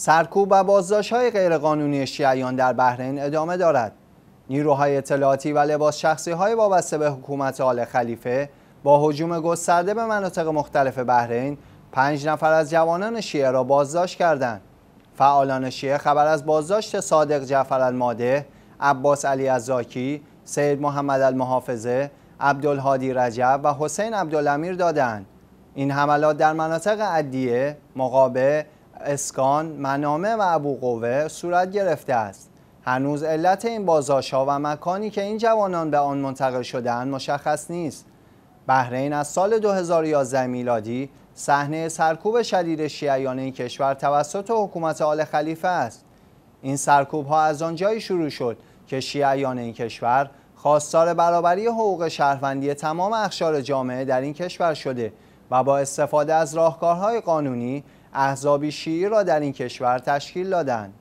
سرکوب و بازداشت های غیرقانونی شیعیان در بحرین ادامه دارد. نیروهای اطلاعاتی و لباس شخصی های وابسته به حکومت آل خلیفه با حجوم گسترده به مناطق مختلف بحرین پنج نفر از جوانان شیعه را بازداشت کردند. فعالان شیعه خبر از بازداشت صادق جعفر الماده، عباس علی ازاکی، سید محمد المحافظه، عبدالهادی رجب و حسین عبدالامیر دادند. این حملات در مناطق عدیه، مقابه، اسکان، منامه و ابوقوه صورت گرفته است. هنوز علت این بازداشت ها و مکانی که این جوانان به آن منتقل شدهاند مشخص نیست. بحرین از سال 2011 میلادی صحنه سرکوب شدید شیعیان این کشور توسط حکومت آل خلیفه است. این سرکوب ها از آنجایی شروع شد که شیعیان این کشور خواستار برابری حقوق شهروندی تمام اخشار جامعه در این کشور شده و با استفاده از راهکارهای قانونی احزابی شیعی را در این کشور تشکیل دادند.